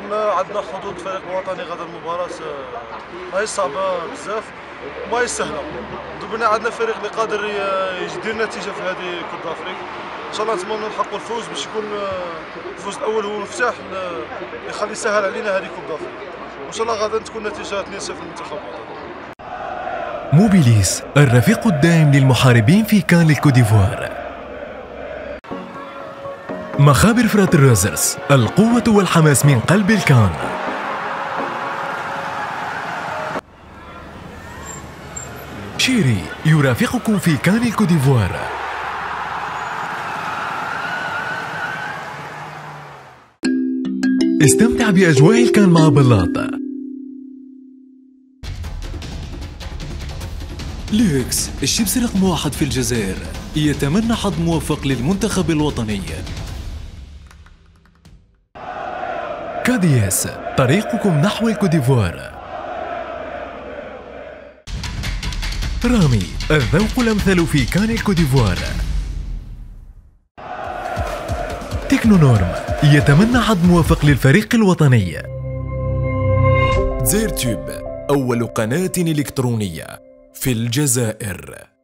كنا عندنا حظوظ فريق وطني غدا المباراة. ماهي صعبة بزاف ماهي سهلة. دوبنا عندنا فريق اللي قادر يدير نتيجة في هذه coupe d'Afrique إن شاء الله نتمنى نحققوا الفوز باش يكون الفوز الأول هو المفتاح يخلي يسهل علينا هذه coupe d'Afrique وإن شاء الله غدا تكون نتيجة 2-0 للمنتخب موبيليس الرفيق الدائم للمحاربين في كان للكوديفوار. مخابر فرات الروزرز القوة والحماس من قلب الكان شيري يرافقكم في كان الكوديفوار استمتع بأجواء الكان مع بلاط. لوكس الشيبس رقم واحد في الجزائر. يتمنى حظ موفق للمنتخب الوطني. كادياس طريقكم نحو الكوديفوار. رامي الذوق الأمثل في كان الكوديفوار. تكنونورم يتمنى حظ موفق للفريق الوطني. زيرتوب أول قناة إلكترونية في الجزائر.